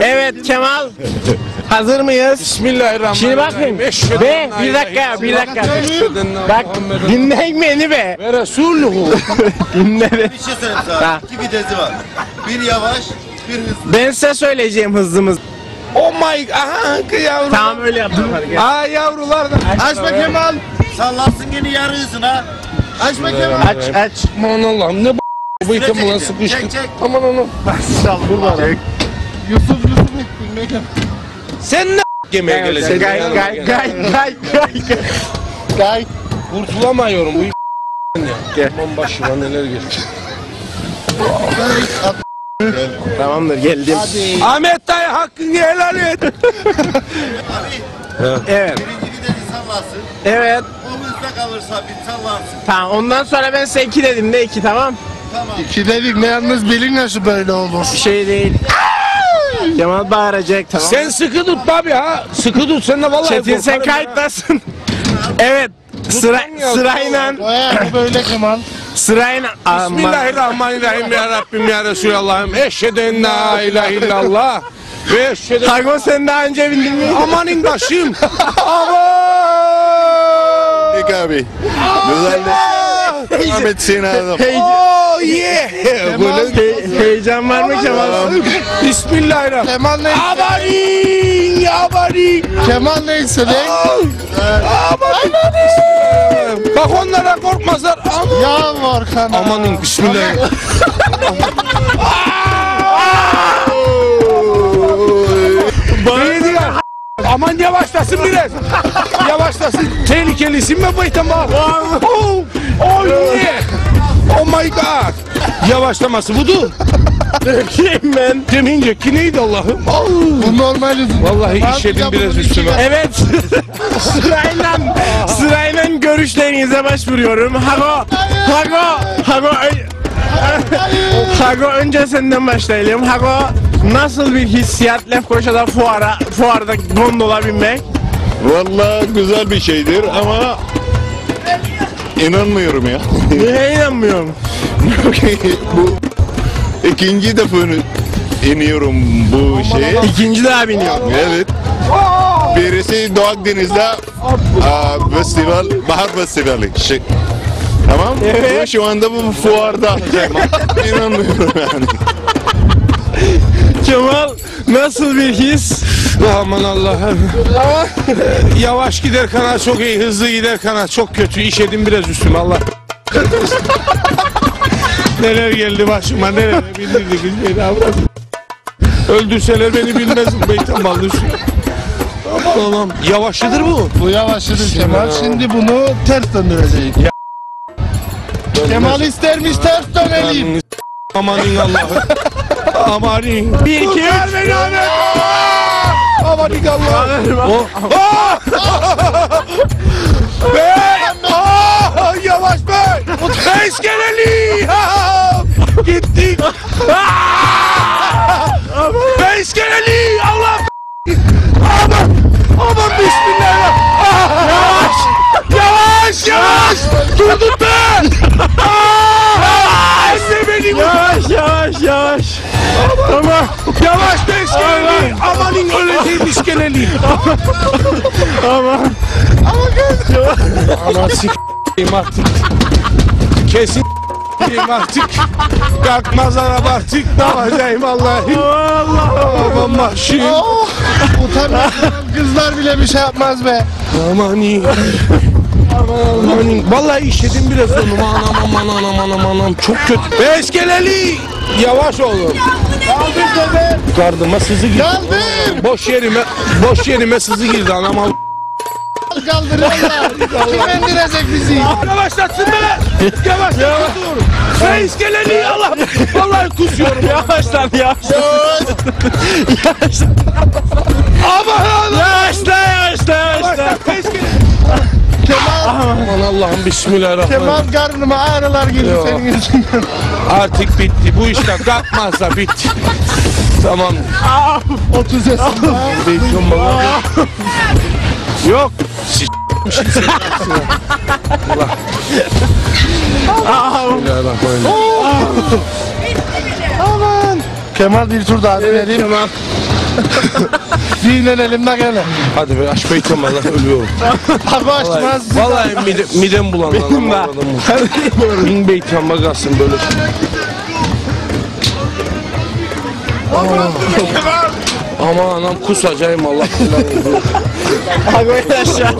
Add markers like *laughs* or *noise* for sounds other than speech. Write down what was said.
Evet Kemal. Hazır mıyız? Bismillahirrahmanirrahim. Şimdi bakın. Be bir dakika bir dakika. Bak dinleyin beni be. Ve Resuluhu. *laughs* Dinle be. Bir şey söyleyeyim sana. Ha. İki vitesi var. Bir yavaş, bir hızlı. Ben size söyleyeceğim hızlımız. Oh my god. Aha yavru. Tamam öyle yapalım. hadi gel. Aa yavrular da. Açma Kemal. Sallarsın yine yarı hızına. Açma Kemal. Aç aç. Aman Allah'ım ne b*** bu item çek, ulan çek, sıkıştık. çek, çek. Yusuf Yusuf bilmek Sen ne Gay geleceksin? gay gay gay gay gay. Gay. Kurtulamıyorum bu ya. Gel. Aman başıma neler geçti. Tamamdır geldim. Ahmet dayı hakkını helal et. Evet. Birinci. Evet. O hızda kalırsa bir sallarsın. Tamam ondan sonra ben size iki dedim de iki tamam. Tamam. İki dedik ne yalnız bilin nasıl böyle olur. Bir şey değil. Kemal bağıracak tamam. Sen sıkı tut abi ha. Sıkı tut sen de vallahi. Çetin sen kayıttasın. evet. Sıra, sırayla bu böyle Kemal. sırayla Aman. Bismillahirrahmanirrahim ya Rabbim ya Resulallah'ım. Eşhedü en la ilahe illallah. Ve eşhedü Hago sen daha önce bindin mi? Amanin başım. *laughs* Peki abi. Güzeldi. Ahmet aradım. Hey, Oh yeah. Böyle hey- heyecan var mı Kemal? Bismillahirrahmanirrahim. Kemal ne? Amanin, amanin. Kemal ne istedi? Amanin. Bak onlara korkmazlar. Aman. Ya var kana. Amanin bismillahirrahmanirrahim. Aman yavaşlasın biraz. Yavaşlasın. Tehlikelisin bu item bak. Oh, oh yeah. Oh my god. Yavaşlaması budur. Kim ben? Demince ki neydi Allah'ım? Oh. Bu normal hızı. Vallahi işedim biraz üstüme. Evet. *laughs* sırayla sırayla görüşlerinize başvuruyorum. Hago, Hago, Hago. Hago önce senden başlayalım. Hago nasıl bir hissiyat Lefkoşa'da fuara, fuarda gondola binmek? Vallahi güzel bir şeydir ama inanmıyorum ya. Niye inanmıyorum? bu ikinci defa iniyorum bu şeye. İkinci daha biniyorum. Evet. Birisi Doğu Akdeniz'de aa, festival, bahar festivali. Şey, tamam. Evet. Bu şu anda bu fuarda. *laughs* İnanmıyorum yani. Kemal nasıl bir his? Aman Allah'ım. *laughs* Yavaş gider kanal çok iyi, hızlı gider kanal çok kötü. İşedim biraz üstüme Allah. *laughs* neler geldi başıma neler bildirdik beni avrat. Öldürseler beni bilmezdim beytan ballı Allah'ım. Yavaşlıdır bu. Bu yavaşladı Kemal. Şimdi bunu ters döndürecek. Kemal istermiş ters dönelim. Amanin Allah'ım. Amanin. Bir, iki, üç. beni Ahmet. Amanin Allah'ım. Oh. Ah! Bey! Ah! Yavaş bey! Beyskeleli! Gittik! Beyskeleli! Allah! Aman! Aman bismillah! Yavaş! Yavaş! Yavaş! Durdun be! Anne benim! Yavaş yavaş yavaş. Tamam. Yavaş beyskeleli! Amanin öleceğim iskeleli! Aman. *laughs* Aman s**eyim artık. Kesin s**eyim artık. Kalkmaz araba artık. Ne yapacağım Allah'ım. Allah. Aman başım. Oh, utanmaz kızlar bile bir şey yapmaz be. Aman iyi. Aman. Vallahi işledim biraz onu. Anam aman aman aman aman. Çok kötü. Beskeleli. Yavaş olun. Kaldır dede. Kardıma sızı girdi. Kaldır. Boş yerime, boş yerime sızı girdi anam al. Kaldırıyorlar. Kim indirecek bizi? Yavaşlatsın be. Yavaş yavaş. Reis geleli Allah. Vallahi kusuyorum ya. Yavaş lan yavaş. Aman Allah. Yavaşla yavaşla yavaşla. Kemal, Aman Allah'ım bismillahirrahmanirrahim. Kemal karnıma ağrılar Yo. senin yüzünden. Artık bitti. Bu işler kalkmazsa bitti. Tamam. 30 yaşında. Beyton baba. Yok. Seni. Allah. Bismillahirrahmanirrahim. Kemal bir tur daha dönelim. Tamam. Dinlenelim de gene. Hadi be aç beytem Allah ölüyorum. *laughs* Abi açmaz. Vallahi mide, midem bulandı. Benim de. Bin beytem bagasın böyle şey. Aman anam kusacağım Allah billahi. Arkadaşlar.